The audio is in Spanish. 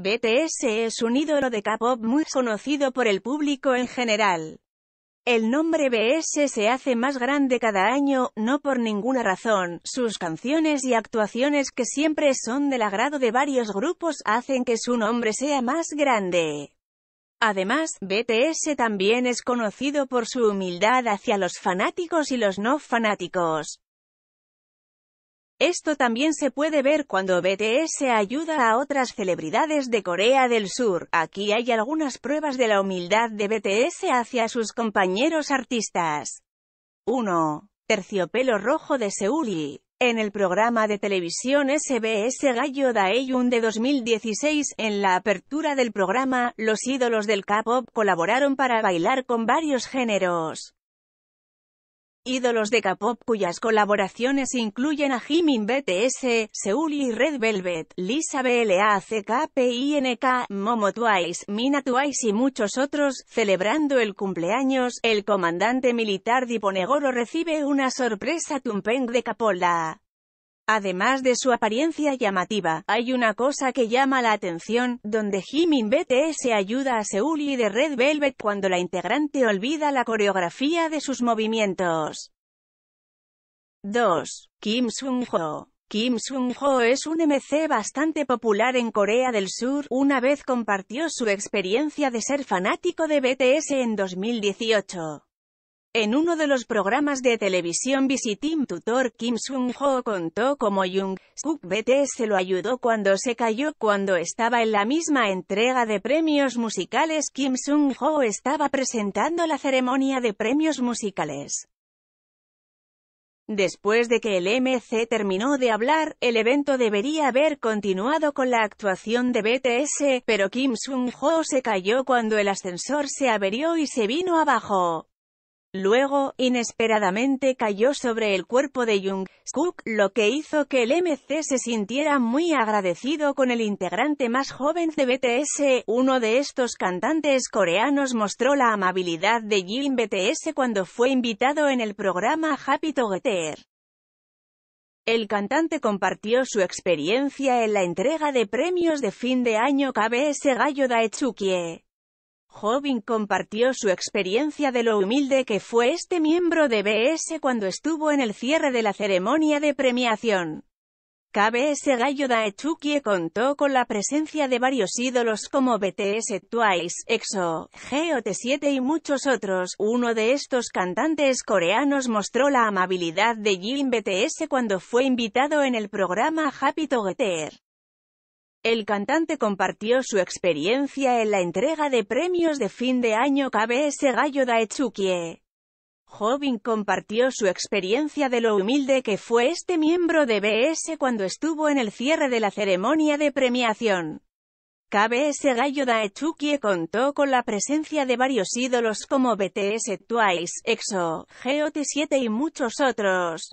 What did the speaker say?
BTS es un ídolo de K-pop muy conocido por el público en general. El nombre BS se hace más grande cada año, no por ninguna razón, sus canciones y actuaciones que siempre son del agrado de varios grupos hacen que su nombre sea más grande. Además, BTS también es conocido por su humildad hacia los fanáticos y los no fanáticos. Esto también se puede ver cuando BTS ayuda a otras celebridades de Corea del Sur. Aquí hay algunas pruebas de la humildad de BTS hacia sus compañeros artistas. 1. Terciopelo rojo de Seuli. En el programa de televisión SBS Gallo Daeyun de 2016, en la apertura del programa, los ídolos del K-pop colaboraron para bailar con varios géneros ídolos de K-pop cuyas colaboraciones incluyen a Jimin BTS, Seul y Red Velvet, Lisa BLACKPINK, Momo Twice, Mina Twice y muchos otros, celebrando el cumpleaños, el comandante militar Diponegoro recibe una sorpresa Tumpeng de Capola. Además de su apariencia llamativa, hay una cosa que llama la atención, donde Jimin BTS ayuda a Seuli de Red Velvet cuando la integrante olvida la coreografía de sus movimientos. 2. Kim Sung-ho Kim Sung-ho es un MC bastante popular en Corea del Sur, una vez compartió su experiencia de ser fanático de BTS en 2018. En uno de los programas de televisión Visiting Tutor, Kim Sung-ho contó cómo Jung Suk BTS lo ayudó cuando se cayó. Cuando estaba en la misma entrega de premios musicales, Kim Sung-ho estaba presentando la ceremonia de premios musicales. Después de que el MC terminó de hablar, el evento debería haber continuado con la actuación de BTS, pero Kim Sung-ho se cayó cuando el ascensor se averió y se vino abajo. Luego, inesperadamente cayó sobre el cuerpo de Jung Suk, lo que hizo que el MC se sintiera muy agradecido con el integrante más joven de BTS. Uno de estos cantantes coreanos mostró la amabilidad de Jin BTS cuando fue invitado en el programa Happy Together. El cantante compartió su experiencia en la entrega de premios de fin de año KBS Gallo Daechukie. Jobin compartió su experiencia de lo humilde que fue este miembro de BS cuando estuvo en el cierre de la ceremonia de premiación. KBS Gallo Daechukie contó con la presencia de varios ídolos como BTS, Twice, EXO, GOT7 y muchos otros. Uno de estos cantantes coreanos mostró la amabilidad de Jin BTS cuando fue invitado en el programa Happy Together. El cantante compartió su experiencia en la entrega de premios de fin de año KBS Gallo Daechukie. Jobin compartió su experiencia de lo humilde que fue este miembro de BS cuando estuvo en el cierre de la ceremonia de premiación. KBS Gallo Daechukie contó con la presencia de varios ídolos como BTS, Twice, EXO, GOT7 y muchos otros.